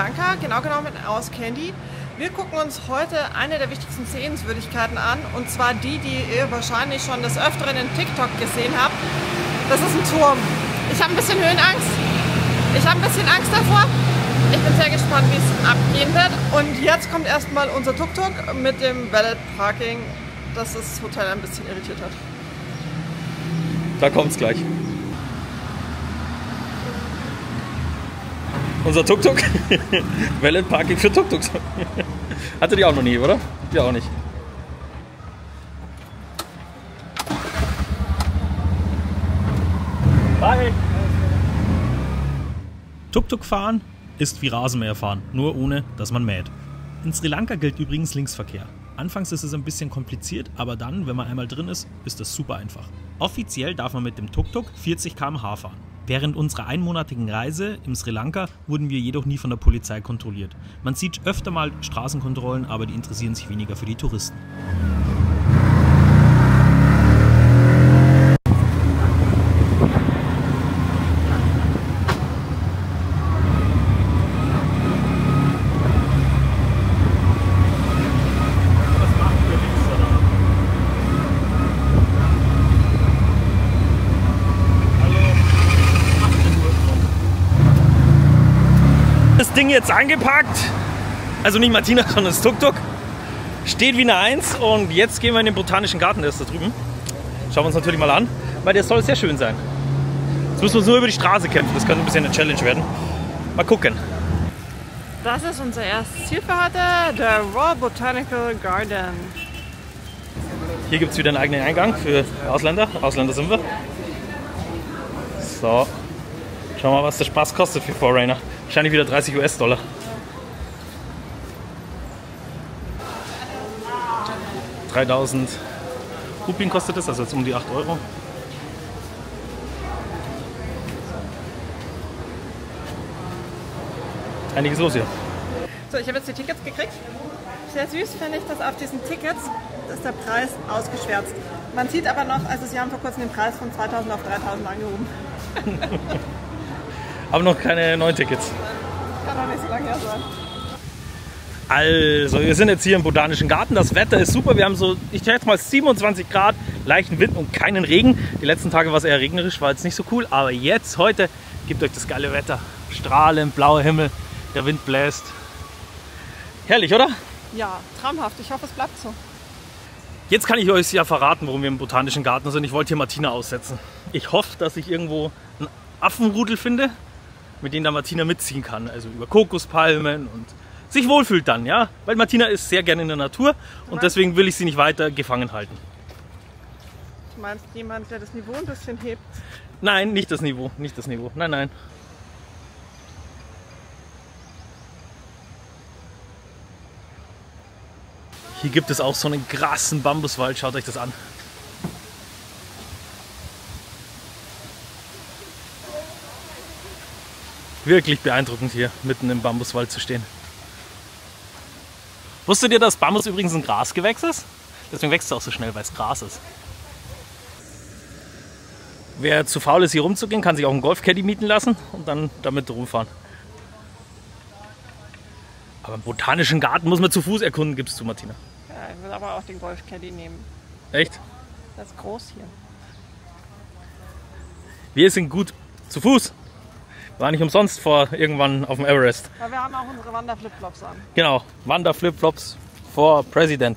Lanka, genau genommen aus Kandy. Wir gucken uns heute eine der wichtigsten Sehenswürdigkeiten an und zwar die, die ihr wahrscheinlich schon des Öfteren in TikTok gesehen habt. Das ist ein Turm. Ich habe ein bisschen Höhenangst. Ich habe ein bisschen Angst davor. Ich bin sehr gespannt, wie es abgehen wird. Und jetzt kommt erstmal unser Tuk-Tuk mit dem Valet Parking, das das Hotel ein bisschen irritiert hat. Da kommt's gleich. Unser Tuk-Tuk. Valet Parking für Tuk-Tuks. Hatte die auch noch nie, oder? Die auch nicht. Hi. Tuk-Tuk fahren ist wie Rasenmäher fahren, nur ohne, dass man mäht. In Sri Lanka gilt übrigens Linksverkehr. Anfangs ist es ein bisschen kompliziert, aber dann, wenn man einmal drin ist, ist das super einfach. Offiziell darf man mit dem Tuk-Tuk 40 km/h fahren. Während unserer einmonatigen Reise im Sri Lanka wurden wir jedoch nie von der Polizei kontrolliert. Man sieht öfter mal Straßenkontrollen, aber die interessieren sich weniger für die Touristen. Das Ding jetzt angepackt. Also nicht Martina, sondern das Tuk-Tuk. Steht wie eine Eins und jetzt gehen wir in den Botanischen Garten, der ist da drüben. Schauen wir uns natürlich mal an, weil der soll sehr schön sein. Jetzt müssen wir uns nur über die Straße kämpfen, das könnte ein bisschen eine Challenge werden. Mal gucken. Das ist unser erstes Ziel für heute, der Royal Botanical Garden. Hier gibt es wieder einen eigenen Eingang für Ausländer. Ausländer sind wir. So. Schauen wir mal, was der Spaß kostet für Foreigner. Wahrscheinlich wieder 30 US-Dollar. ...3000 Rupien kostet das, also jetzt um die 8 Euro. Einiges los hier. So, ich habe jetzt die Tickets gekriegt. Sehr süß finde ich, dass auf diesen Tickets ist der Preis ausgeschwärzt. Man sieht aber noch, also sie haben vor kurzem den Preis von 2000 auf 3000 angehoben. Aber noch keine neuen Tickets. Kann doch nicht so lange her sein. Also, wir sind jetzt hier im Botanischen Garten. Das Wetter ist super. Wir haben so, ich schätze mal 27 Grad, leichten Wind und keinen Regen. Die letzten Tage war es eher regnerisch, war jetzt nicht so cool. Aber jetzt, heute, gibt euch das geile Wetter. Strahlend, blauer Himmel, der Wind bläst. Herrlich, oder? Ja, traumhaft. Ich hoffe, es bleibt so. Jetzt kann ich euch ja verraten, warum wir im Botanischen Garten sind. Ich wollte hier Martina aussetzen. Ich hoffe, dass ich irgendwo einen Affenrudel finde, mit dem da Martina mitziehen kann. Also über Kokospalmen und sich wohlfühlt dann, ja. Weil Martina ist sehr gerne in der Natur und deswegen will ich sie nicht weiter gefangen halten. Du meinst jemand, der das Niveau ein bisschen hebt? Nein, nicht das Niveau, nicht das Niveau. Nein, nein. Hier gibt es auch so einen krassen Bambuswald. Schaut euch das an. Wirklich beeindruckend hier mitten im Bambuswald zu stehen. Wusstet ihr, dass Bambus übrigens ein Grasgewächs ist? Deswegen wächst es auch so schnell, weil es Gras ist. Wer zu faul ist, hier rumzugehen, kann sich auch einen Golfcaddy mieten lassen und dann damit rumfahren. Aber im botanischen Garten muss man zu Fuß erkunden, gibst du, Martina. Ja, ich will aber auch den Golfcaddy nehmen. Echt? Das ist groß hier. Wir sind gut zu Fuß. War nicht umsonst vor irgendwann auf dem Everest. Weil wir haben auch unsere Wanderflipflops an. Genau, Wanderflipflops vor President.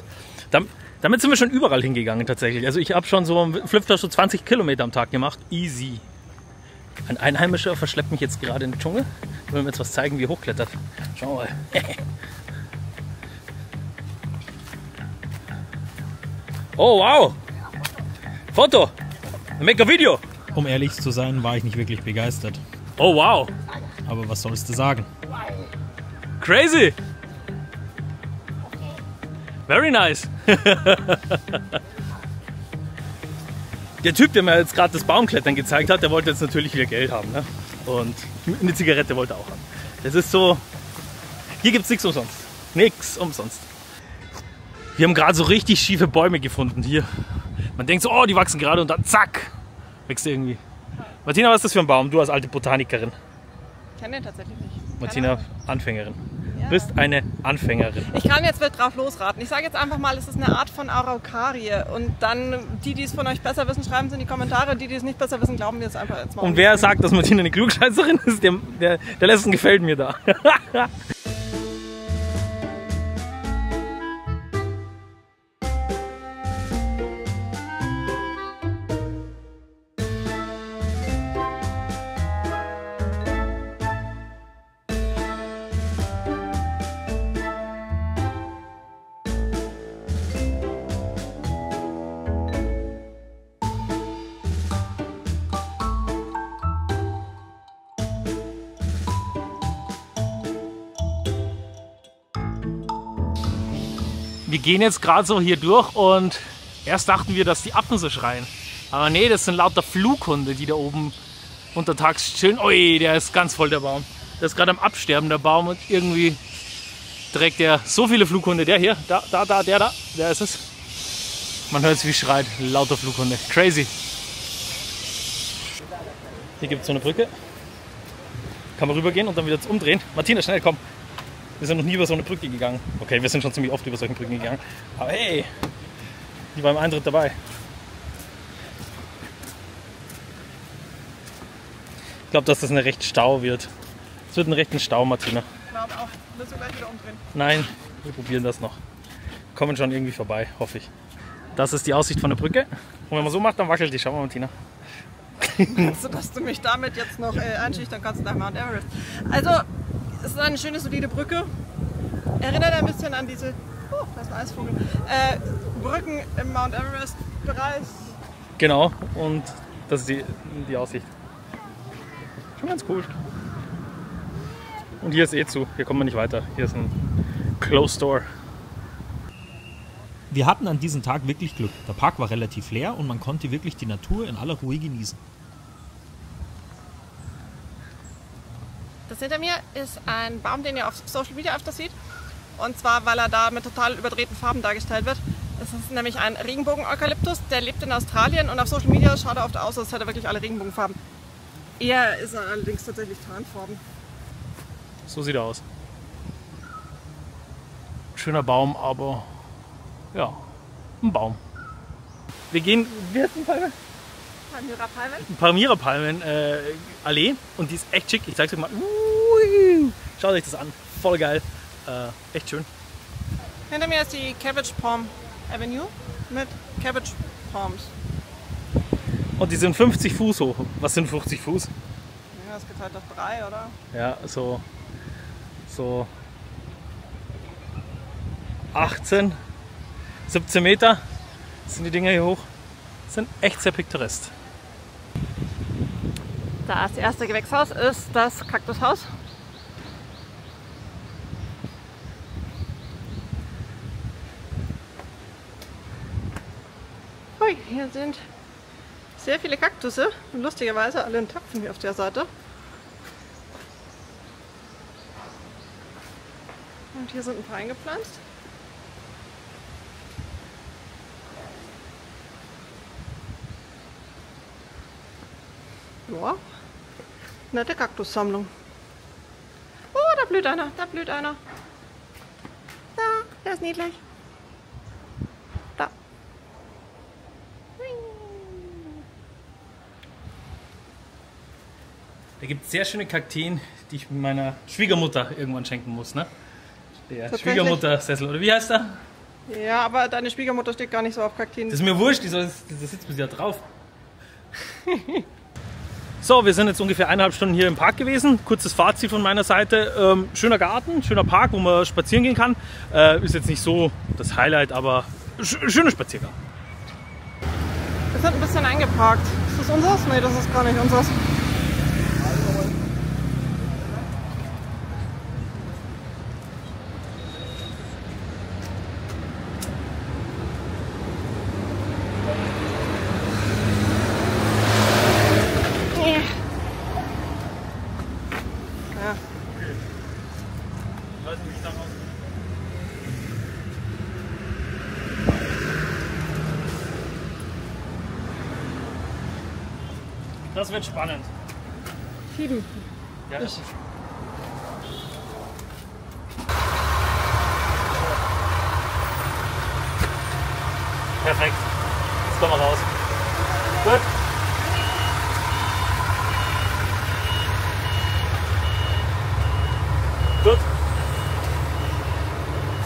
Dam- Damit sind wir schon überall hingegangen tatsächlich. Also ich habe schon so im Flipflop so 20 Kilometer am Tag gemacht. Easy. Ein Einheimischer verschleppt mich jetzt gerade in den Dschungel. Ich will mir jetzt was zeigen, wie er hochklettert. Schau mal. oh wow! Foto! Make a video! Um ehrlich zu sein, war ich nicht wirklich begeistert. Oh wow! Aber was sollst du sagen? Crazy! Very nice! der Typ, der mir jetzt gerade das Baumklettern gezeigt hat, der wollte jetzt natürlich wieder Geld haben. Ne? Und eine Zigarette wollte er auch haben. Das ist so. Hier gibt es nichts umsonst. Nichts umsonst. Wir haben gerade so richtig schiefe Bäume gefunden hier. Man denkt so, oh, die wachsen gerade und dann zack, wächst irgendwie. Martina, was ist das für ein Baum? Du als alte Botanikerin. Ich kenne den tatsächlich nicht. Martina, Anfängerin. Du bist eine Anfängerin. Ich kann jetzt wild drauf losraten. Ich sage jetzt einfach mal, es ist eine Art von Araucarie. Und dann, die, die es von euch besser wissen, schreiben es in die Kommentare. Die, die es nicht besser wissen, glauben wir es einfach jetzt mal. Und wer sagt, dass Martina eine Klugscheißerin ist, der, der, der lässt gefällt mir da. wir gehen jetzt gerade so hier durch und erst dachten wir, dass die Affen so schreien. Aber nee, das sind lauter Flughunde, die da oben untertags chillen. Ui, der ist ganz voll, der Baum. Der ist gerade am Absterben, der Baum. Und irgendwie trägt er so viele Flughunde. Der hier, da, da, da, der da, der ist es. Man hört es wie schreit. Lauter Flughunde. Crazy. Hier gibt es so eine Brücke. Kann man rübergehen und dann wieder umdrehen. Martina, schnell, komm. Wir sind noch nie über so eine Brücke gegangen. Okay, wir sind schon ziemlich oft über solche Brücken gegangen. Aber hey, die war im Eintritt dabei. Ich glaube, dass das eine recht Stau wird. Es wird ein rechten Stau, Martina. Ich glaube auch. Willst du gleich wieder umdrehen? Nein, wir probieren das noch. Kommen schon irgendwie vorbei, hoffe ich. Das ist die Aussicht von der Brücke. Und wenn man so macht, dann wackelt die. Schau mal, Martina. Also, dass du mich damit jetzt noch äh, einschüchtern kannst nach Mount Everest. Also, es ist eine schöne, solide Brücke. Erinnert ein bisschen an diese, oh, das ist ein Eisvogel, äh, Brücken im Mount Everest-Bereich. Genau, und das ist die, die Aussicht. Schon ganz cool. Und hier ist eh zu, hier kommen wir nicht weiter. Hier ist ein Closed Door. Wir hatten an diesem Tag wirklich Glück. Der Park war relativ leer und man konnte wirklich die Natur in aller Ruhe genießen. Das hinter mir ist ein Baum, den ihr auf Social Media öfter seht. Und zwar, weil er da mit total überdrehten Farben dargestellt wird. Es ist nämlich ein Regenbogen-Eukalyptus, der lebt in Australien und auf Social Media schaut er oft aus, als hätte er wirklich alle Regenbogenfarben. Eher ist er allerdings tatsächlich Tarnfarben. So sieht er aus. Schöner Baum, aber ja, ein Baum. Wir gehen, heißt die Palme? Palmyra Palmen. Palmyra Palmen äh, Allee und die ist echt schick. Ich zeig's euch mal. Ui, Schaut euch das an. Voll geil. Äh, echt schön. Hinter mir ist die Cabbage Palm Avenue mit Cabbage Palms. Und die sind 50 Fuß hoch. Was sind 50 Fuß? Ja, das geteilt durch drei, oder? Ja, so, so 18, 17 Meter sind die Dinger hier hoch. Sind echt sehr piktoresk. Das erste Gewächshaus ist das Kaktushaus. Hui, hier sind sehr viele Kaktusse. Und lustigerweise alle in Töpfen hier auf der Seite. Und hier sind ein paar eingepflanzt. Ja, nette Kaktussammlung. Oh, da blüht einer, da blüht einer. Da, der ist niedlich. Da. Da gibt es sehr schöne Kakteen, die ich meiner Schwiegermutter irgendwann schenken muss. Ne? Der? Schwiegermutter-Sessel, oder wie heißt der? Ja, aber deine Schwiegermutter steht gar nicht so auf Kakteen. Das ist mir wurscht, die soll, da sitzt man ja drauf. So, wir sind jetzt ungefähr eineinhalb Stunden hier im Park gewesen. Kurzes Fazit von meiner Seite. Ähm, schöner Garten, schöner Park, wo man spazieren gehen kann. Äh, ist jetzt nicht so das Highlight, aber sch schöner Spaziergang. Wir sind ein bisschen eingeparkt. Ist das unseres? Nee, das ist gar nicht unseres. Das wird spannend. Tiden. Ja, Ich- Perfekt. Jetzt kommen wir raus. Gut. Gut.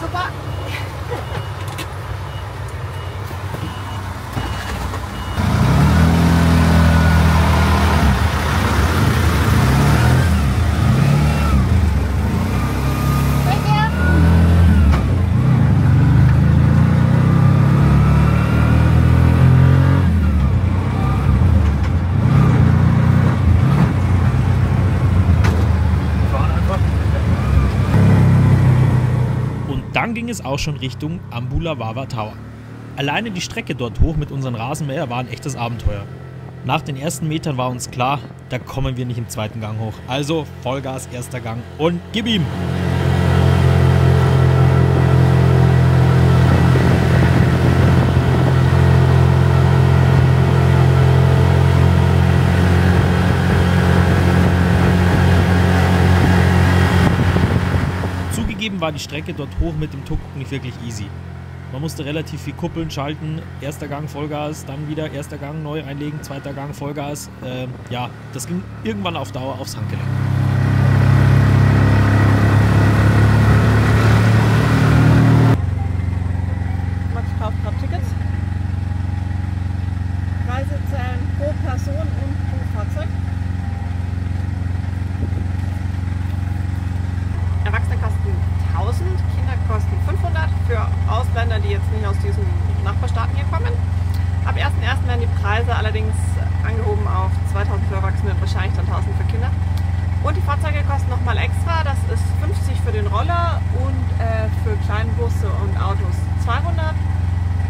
Super. Wir fahren einfach. Und dann ging es auch schon Richtung Ambula Wawa Tower. Alleine die Strecke dort hoch mit unseren Rasenmäher war ein echtes Abenteuer. Nach den ersten Metern war uns klar, da kommen wir nicht im zweiten Gang hoch. Also Vollgas, erster Gang und gib ihm! Zugegeben war die Strecke dort hoch mit dem Tuk-Tuk nicht wirklich easy. Man musste relativ viel kuppeln, schalten, erster Gang Vollgas, dann wieder erster Gang neu einlegen, zweiter Gang Vollgas. Ähm, ja, das ging irgendwann auf Dauer aufs Handgelenk. Max kauft gerade Tickets. Preise zählen pro Person und pro Fahrzeug. Erwachsene kosten 1000, Kinder kosten 500 für Ausländer, die jetzt nicht aus diesen Nachbarstaaten hier kommen. Ab 1.1. werden die Preise allerdings angehoben auf 2000 für Erwachsene und wahrscheinlich dann 1000 für Kinder. Und die Fahrzeuge kosten nochmal extra. Das ist 50 für den Roller und äh, für Kleinbusse und Autos 200.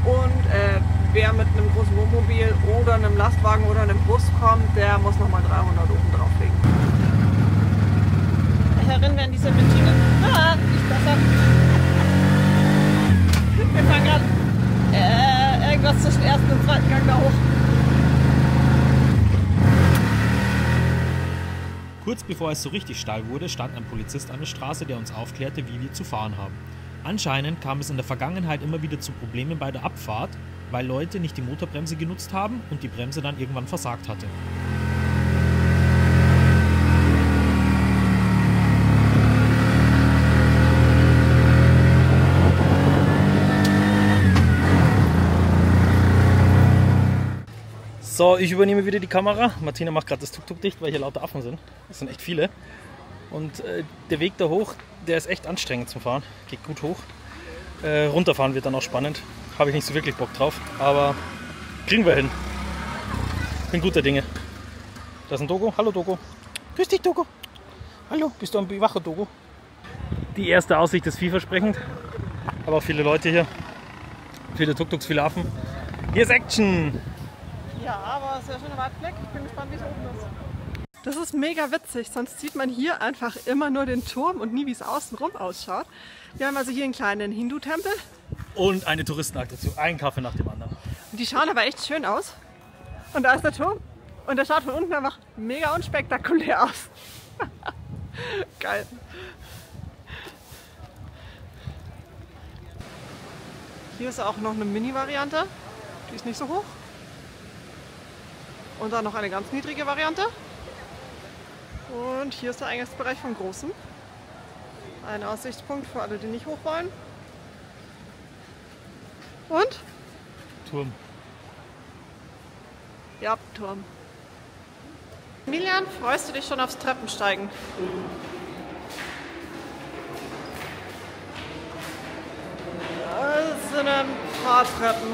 Und äh, wer mit einem großen Wohnmobil oder einem Lastwagen oder einem Bus kommt, der muss nochmal 300 oben drauflegen. Herrin werden diese Benziner. Ah, nicht besser. Wir fahren gerade äh, irgendwas zwischen ersten und zweiten Gang da hoch. Kurz bevor es so richtig steil wurde, stand ein Polizist an der Straße, der uns aufklärte, wie wir zu fahren haben. Anscheinend kam es in der Vergangenheit immer wieder zu Problemen bei der Abfahrt, weil Leute nicht die Motorbremse genutzt haben und die Bremse dann irgendwann versagt hatte. So, ich übernehme wieder die Kamera. Martina macht gerade das Tuk-Tuk dicht, weil hier lauter Affen sind. Das sind echt viele. Und äh, der Weg da hoch, der ist echt anstrengend zum Fahren. Geht gut hoch. Äh, runterfahren wird dann auch spannend. Habe ich nicht so wirklich Bock drauf. Aber kriegen wir hin. Bin guter Dinge. Da ist ein Dogo. Hallo Dogo. Grüß dich Dogo. Hallo, bist du am Bewacher Dogo? Die erste Aussicht ist vielversprechend. Aber auch viele Leute hier. Viele Tuk-Tuks, viele Affen. Hier ist Action. Ja, aber sehr schöner Weitblick. Ich bin gespannt, wie es oben ist. Das ist mega witzig, sonst sieht man hier einfach immer nur den Turm und nie, wie es außenrum ausschaut. Wir haben also hier einen kleinen Hindu-Tempel. Und eine Touristenattraktion. Ein Kaffee nach dem anderen. Die schauen aber echt schön aus. Und da ist der Turm. Und der schaut von unten einfach mega unspektakulär aus. Geil. Hier ist auch noch eine Mini-Variante. Die ist nicht so hoch. Und dann noch eine ganz niedrige Variante. Und hier ist der Eingangsbereich vom Großen. Ein Aussichtspunkt für alle, die nicht hoch wollen. Und? Turm. Ja, Turm. Emilian, freust du dich schon aufs Treppensteigen? Das sind ein paar Treppen.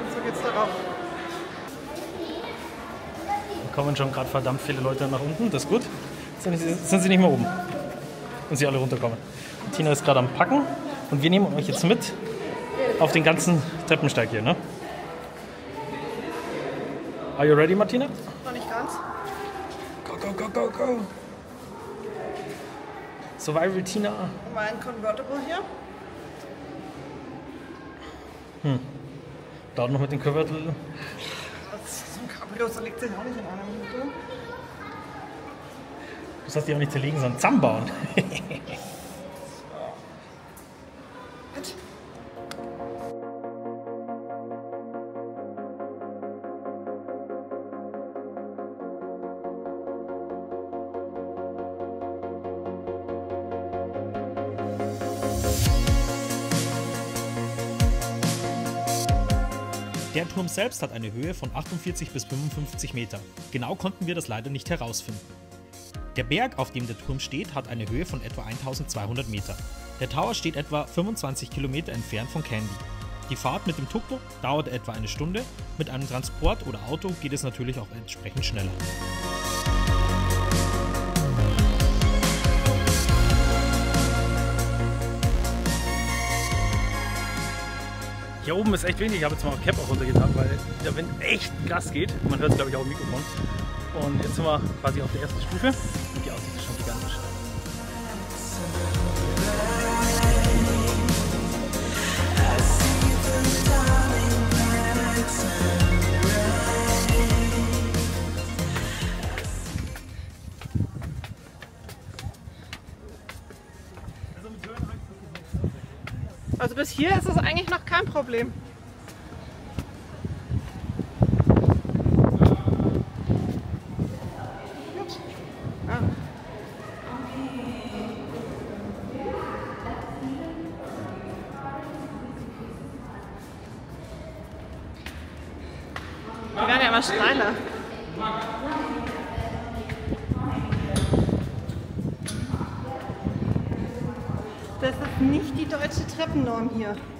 Und so geht's darauf. Da kommen schon gerade verdammt viele Leute nach unten. Das ist gut. Sind sie, sind sie nicht mehr oben. Und sie alle runterkommen. Tina ist gerade am Packen. Und wir nehmen euch jetzt mit auf den ganzen Treppensteig hier. Ne? Are you ready, Martina? Noch nicht ganz. Go, go, go, go, go. Survival Tina. Mein Convertible hier. Dauert noch mit dem Convertible. So ein Cabrio, liegt sich auch nicht in einer Minute. Das heißt, die auch nicht zerlegen, sondern zusammenbauen. Turm selbst hat eine Höhe von 48 bis 55 Meter. Genau konnten wir das leider nicht herausfinden. Der Berg, auf dem der Turm steht, hat eine Höhe von etwa 1200 Meter. Der Tower steht etwa 25 Kilometer entfernt von Candy. Die Fahrt mit dem Tuk-Tuk dauert etwa eine Stunde, mit einem Transport oder Auto geht es natürlich auch entsprechend schneller. Hier oben ist echt wenig. Ich habe jetzt mal Cap auch runtergetan, weil der Wind echt krass geht. Man hört es, glaube ich, auch im Mikrofon. Und jetzt sind wir quasi auf der ersten Stufe und die Aussicht Also bis hier ist es eigentlich noch kein Problem. Ups. Ah. Werden ja immer steiler. Treppennorm hier.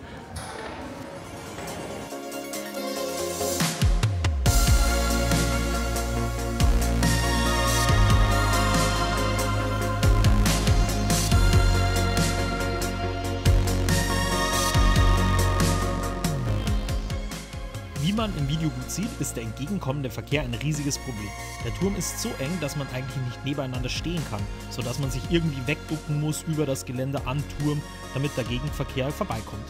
Sieht, ist der entgegenkommende Verkehr ein riesiges Problem. Der Turm ist so eng, dass man eigentlich nicht nebeneinander stehen kann, sodass man sich irgendwie wegducken muss über das Gelände an Turm, damit der Gegenverkehr vorbeikommt.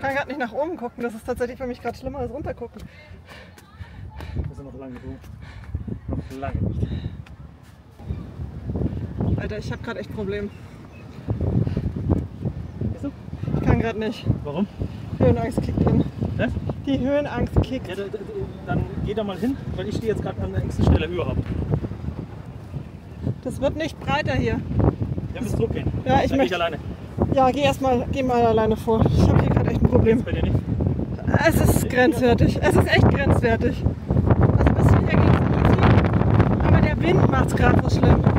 Kann gerade nicht nach oben gucken. Das ist tatsächlich für mich gerade schlimmer als runtergucken. Wir sind noch lange so. Noch lange nicht. Alter, ich habe gerade echt Probleme. Bist du? Ich kann gerade nicht. Warum? Höhenangst kickt in. Hä? Die Höhenangst kickt. Ja, da, da, dann geh da mal hin, weil ich stehe jetzt gerade an der engsten Stelle überhaupt. Das wird nicht breiter hier. Ja, müsst zurückgehen. Ja, ich geh möchte- alleine. Ja, geh erst mal, geh mal alleine vor. Ich habe hier echt ein Problem. Bei dir nicht. Es ist grenzwertig. Es ist echt grenzwertig. Also bis hierher geht es easy. Aber der Wind macht es gerade so schlimm.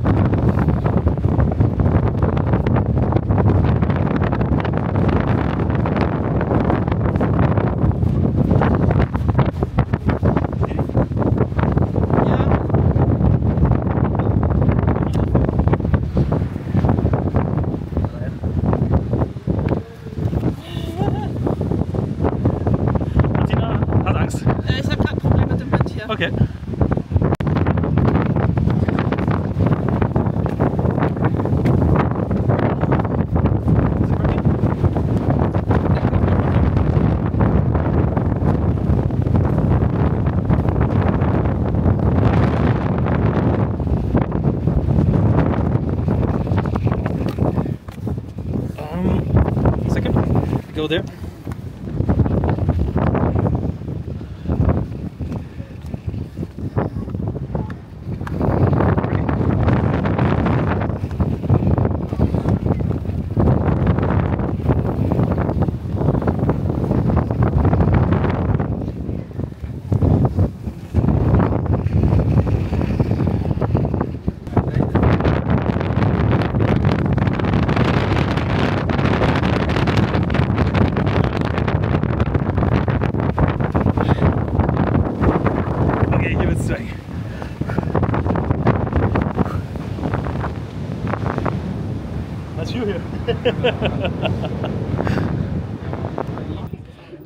Go there.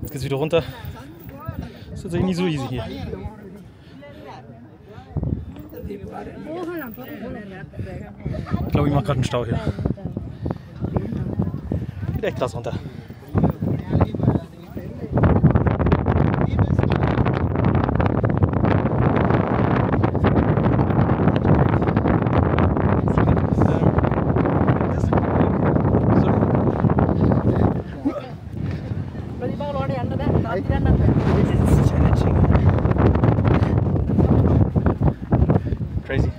Jetzt geht's wieder runter. Das ist tatsächlich nicht so easy hier. Ich glaube, ich mache gerade einen Stau hier. Geht echt krass runter. Crazy.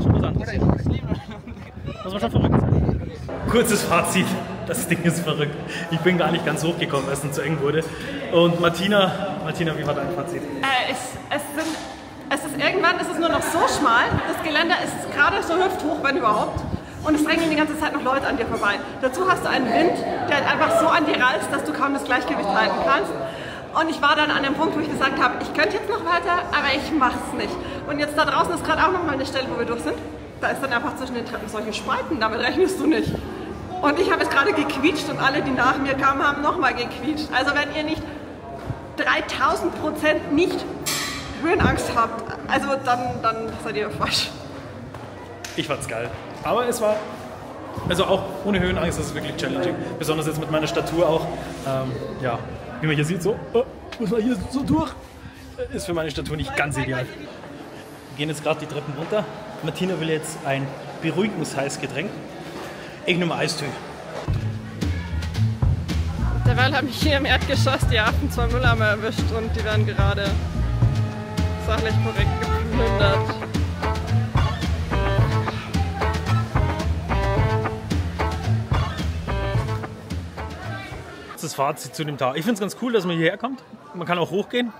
Schon was anderes. Muss man schon verrückt sein. Kurzes Fazit. Das Ding ist verrückt. Ich bin gar nicht ganz hochgekommen, als es zu eng wurde. Und Martina, Martina, wie war dein Fazit? Äh, es, es, sind, es ist irgendwann ist es nur noch so schmal. Das Geländer ist gerade so hüfthoch, wenn überhaupt. Und es drängen die ganze Zeit noch Leute an dir vorbei. Dazu hast du einen Wind, der einfach so an dir reißt, dass du kaum das Gleichgewicht halten kannst. Und ich war dann an dem Punkt, wo ich gesagt habe, ich könnte jetzt noch weiter, aber ich mach's nicht. Und jetzt da draußen ist gerade auch noch mal eine Stelle, wo wir durch sind. Da ist dann einfach zwischen den Treppen solche Spalten, damit rechnest du nicht. Und ich habe jetzt gerade gequietscht und alle, die nach mir kamen, haben nochmal gequietscht. Also wenn ihr nicht 3000 Prozent nicht Höhenangst habt, also dann, dann seid ihr falsch. Ich fand's geil. Aber es war, also auch ohne Höhenangst ist es wirklich challenging. Besonders jetzt mit meiner Statur auch. Ähm, ja, wie man hier sieht, so, oh, muss man hier so durch. Ist für meine Statur nicht ganz ideal. Wir gehen jetzt gerade die Treppen runter. Martina will jetzt ein Beruhigungsheißgetränk. Ich nehme Eistee. Derweil habe ich hier im Erdgeschoss die Affen zwei Mülleimer erwischt und die werden gerade sachlich korrekt geplündert. Das Fazit zu dem Tag. Ich finde es ganz cool, dass man hierher kommt. Man kann auch hochgehen.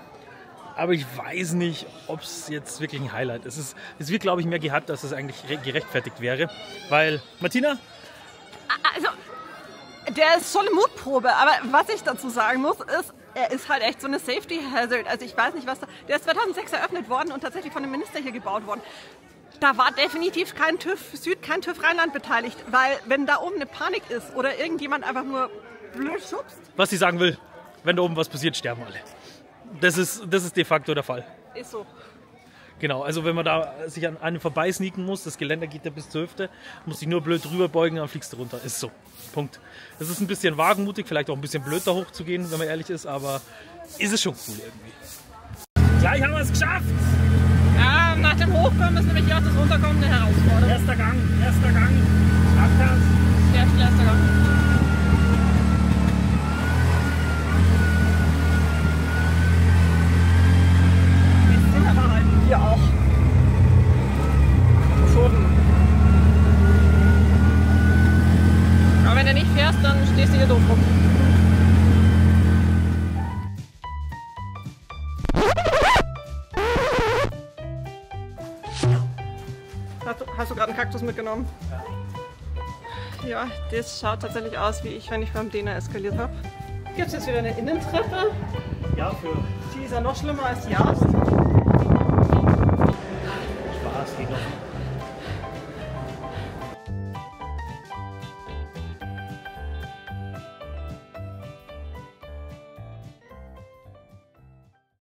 Aber ich weiß nicht, ob es jetzt wirklich ein Highlight ist. Es, ist, es wird, glaube ich, mehr gehypt, dass es eigentlich re- gerechtfertigt wäre. Weil, Martina, Also, der ist schon eine Mutprobe, aber was ich dazu sagen muss, ist, er ist halt echt so eine Safety Hazard. Also ich weiß nicht, was da. Der ist 2006 eröffnet worden und tatsächlich von einem Minister hier gebaut worden. Da war definitiv kein TÜV Süd, kein TÜV Rheinland beteiligt, weil wenn da oben eine Panik ist oder irgendjemand einfach nur blöd schubst, was sie sagen will, wenn da oben was passiert, sterben alle. Das ist, das ist de facto der Fall. ist so. Genau, also wenn man da sich an einem vorbeisneaken muss, das Geländer geht ja bis zur Hüfte, muss sich nur blöd drüber beugen, dann fliegst du runter. Ist so. Punkt. Das ist ein bisschen wagemutig, vielleicht auch ein bisschen blöd da hochzugehen, wenn man ehrlich ist, aber ist es schon cool irgendwie. Gleich haben wir es geschafft! Ja, nach dem Hochkommen ist nämlich auch das Runterkommen eine Herausforderung. Erster Gang, erster Gang. Schafft das? Der erste Gang. Ja, das schaut tatsächlich aus, wie ich, wenn ich beim Dena eskaliert habe. Gibt es jetzt wieder eine Innentreppe? Ja, für Die ist ja noch schlimmer als die Ast.